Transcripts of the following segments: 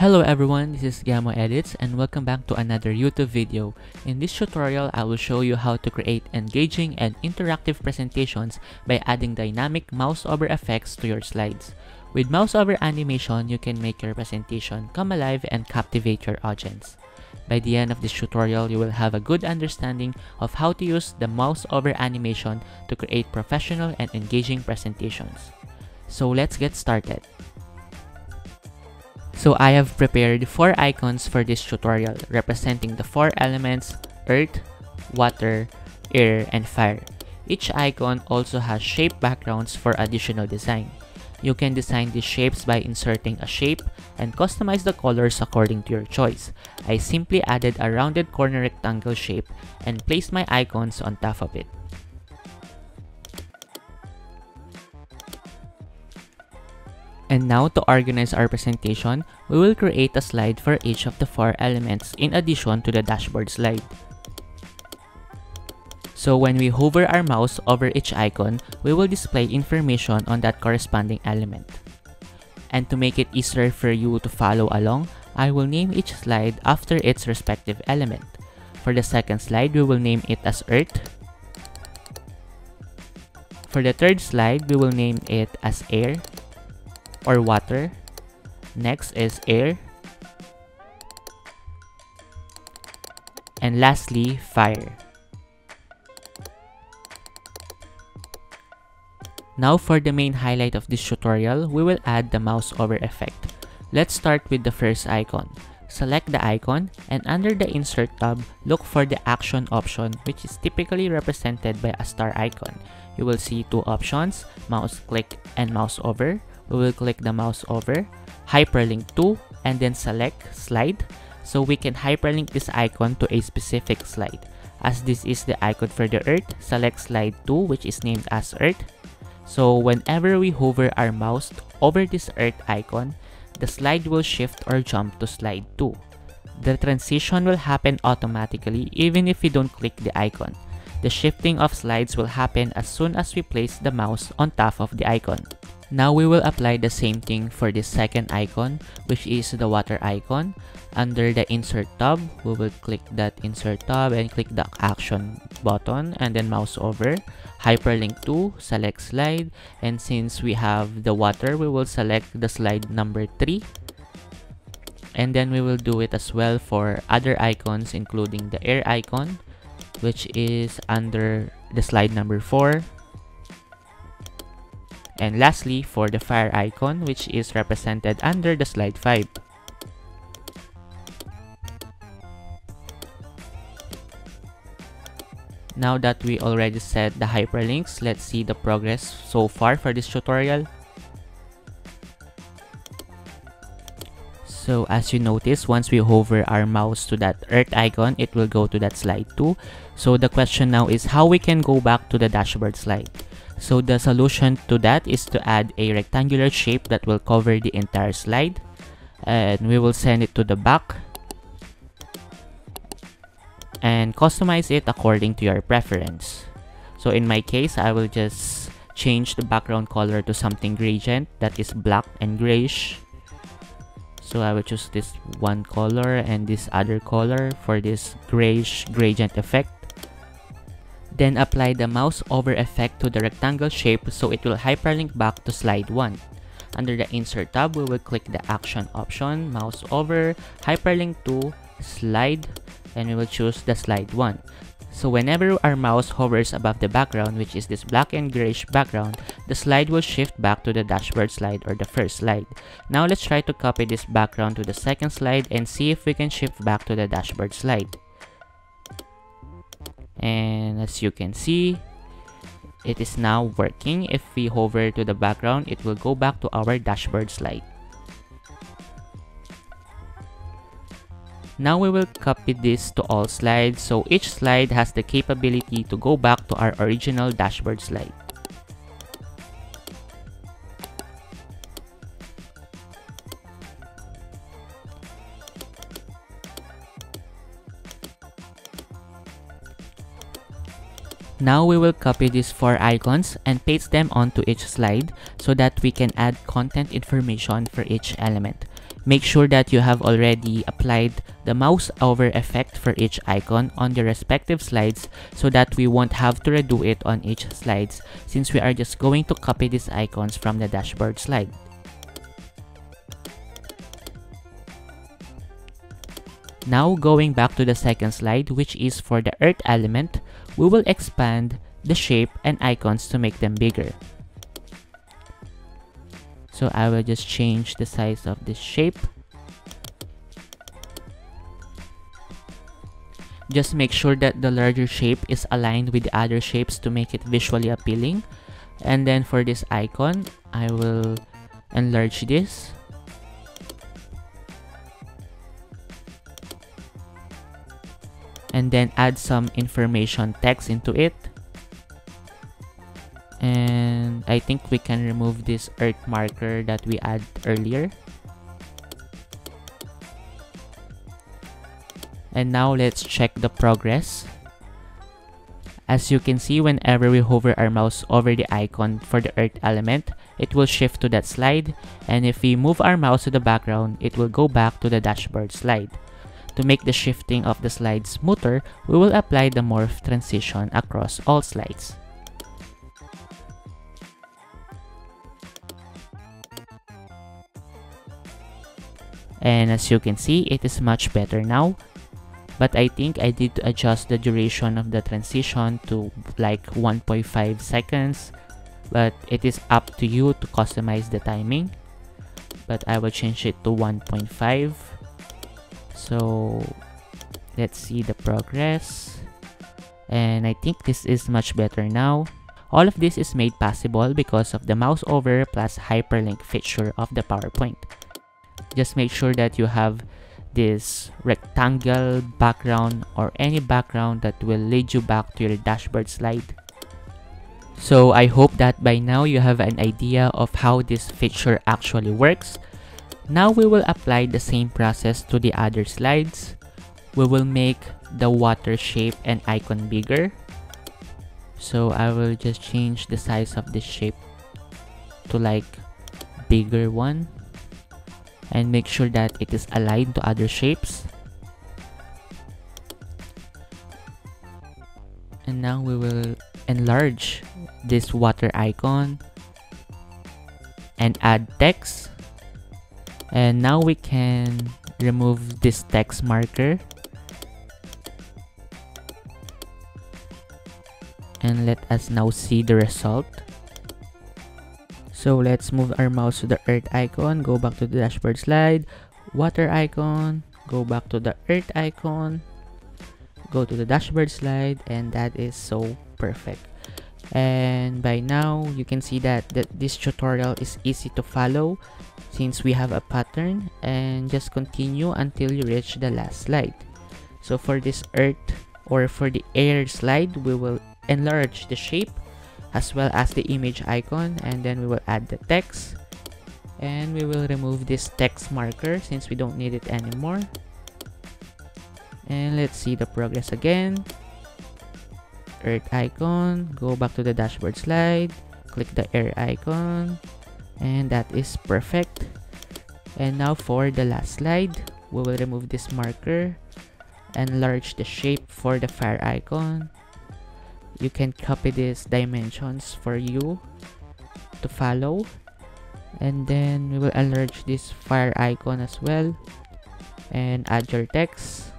Hello everyone, this is Gemo Edits and welcome back to another YouTube video. In this tutorial, I will show you how to create engaging and interactive presentations by adding dynamic mouse over effects to your slides. With mouse over animation, you can make your presentation come alive and captivate your audience. By the end of this tutorial, you will have a good understanding of how to use the mouse over animation to create professional and engaging presentations. So let's get started. So I have prepared 4 icons for this tutorial representing the 4 elements earth, water, air, and fire. Each icon also has shape backgrounds for additional design. You can design these shapes by inserting a shape and customize the colors according to your choice. I simply added a rounded corner rectangle shape and placed my icons on top of it. And now to organize our presentation, we will create a slide for each of the four elements in addition to the dashboard slide. So when we hover our mouse over each icon, we will display information on that corresponding element. And to make it easier for you to follow along, I will name each slide after its respective element. For the second slide, we will name it as Earth. For the third slide, we will name it as Air or water. Next is air. And lastly, fire. Now for the main highlight of this tutorial, we will add the mouse over effect. Let's start with the first icon. Select the icon and under the insert tab, look for the action option which is typically represented by a star icon. You will see two options, mouse click and mouse over we will click the mouse over, hyperlink to, and then select slide. So we can hyperlink this icon to a specific slide. As this is the icon for the earth, select slide 2 which is named as earth. So whenever we hover our mouse over this earth icon, the slide will shift or jump to slide 2. The transition will happen automatically even if we don't click the icon. The shifting of slides will happen as soon as we place the mouse on top of the icon. Now we will apply the same thing for the second icon, which is the water icon. Under the insert tab, we will click that insert tab and click the action button and then mouse over. Hyperlink to, select slide, and since we have the water, we will select the slide number 3. And then we will do it as well for other icons including the air icon, which is under the slide number 4 and lastly, for the fire icon, which is represented under the slide 5. Now that we already set the hyperlinks, let's see the progress so far for this tutorial. So as you notice, once we hover our mouse to that earth icon, it will go to that slide too. So the question now is how we can go back to the dashboard slide. So the solution to that is to add a rectangular shape that will cover the entire slide. And we will send it to the back. And customize it according to your preference. So in my case, I will just change the background color to something gradient that is black and grayish. So I will choose this one color and this other color for this grayish gradient effect. Then apply the mouse over effect to the rectangle shape so it will hyperlink back to slide 1. Under the insert tab, we will click the action option, mouse over, hyperlink to, slide, and we will choose the slide 1. So whenever our mouse hovers above the background, which is this black and grayish background, the slide will shift back to the dashboard slide or the first slide. Now let's try to copy this background to the second slide and see if we can shift back to the dashboard slide. And as you can see it is now working. If we hover to the background it will go back to our dashboard slide now we will copy this to all slides so each slide has the capability to go back to our original dashboard slide Now we will copy these four icons and paste them onto each slide so that we can add content information for each element. Make sure that you have already applied the mouse over effect for each icon on the respective slides so that we won't have to redo it on each slides since we are just going to copy these icons from the dashboard slide. Now going back to the second slide which is for the earth element, we will expand the shape and icons to make them bigger. So I will just change the size of this shape. Just make sure that the larger shape is aligned with the other shapes to make it visually appealing. And then for this icon, I will enlarge this. And then add some information text into it I think we can remove this earth marker that we add earlier. And now let's check the progress. As you can see whenever we hover our mouse over the icon for the earth element it will shift to that slide. And if we move our mouse to the background it will go back to the dashboard slide. To make the shifting of the slide smoother, we will apply the morph transition across all slides. And as you can see it is much better now. But I think I did adjust the duration of the transition to like 1.5 seconds. But it is up to you to customize the timing. But I will change it to 1.5 so let's see the progress. And I think this is much better now. All of this is made possible because of the mouse over plus hyperlink feature of the PowerPoint just make sure that you have this rectangle background or any background that will lead you back to your dashboard slide. So I hope that by now you have an idea of how this feature actually works. Now we will apply the same process to the other slides. We will make the water shape and icon bigger. So I will just change the size of this shape to like bigger one and make sure that it is aligned to other shapes. And now we will enlarge this water icon and add text. And now we can remove this text marker and let us now see the result. So let's move our mouse to the earth icon, go back to the dashboard slide, water icon, go back to the earth icon, go to the dashboard slide, and that is so perfect. And by now, you can see that, that this tutorial is easy to follow since we have a pattern and just continue until you reach the last slide. So for this earth or for the air slide, we will enlarge the shape as well as the image icon and then we will add the text. And we will remove this text marker since we don't need it anymore. And let's see the progress again. Earth icon go back to the dashboard slide click the air icon and that is perfect. And now for the last slide we will remove this marker enlarge the shape for the fire icon you can copy these dimensions for you to follow. And then we will enlarge this fire icon as well and add your text.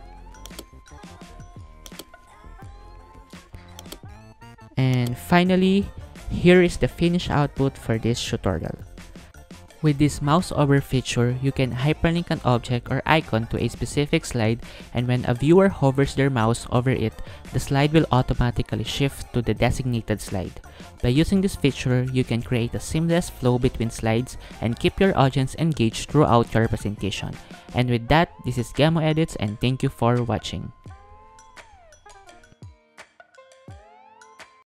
And finally here is the finished output for this tutorial with this mouse over feature, you can hyperlink an object or icon to a specific slide and when a viewer hovers their mouse over it, the slide will automatically shift to the designated slide. By using this feature, you can create a seamless flow between slides and keep your audience engaged throughout your presentation. And with that, this is Gemo Edits and thank you for watching.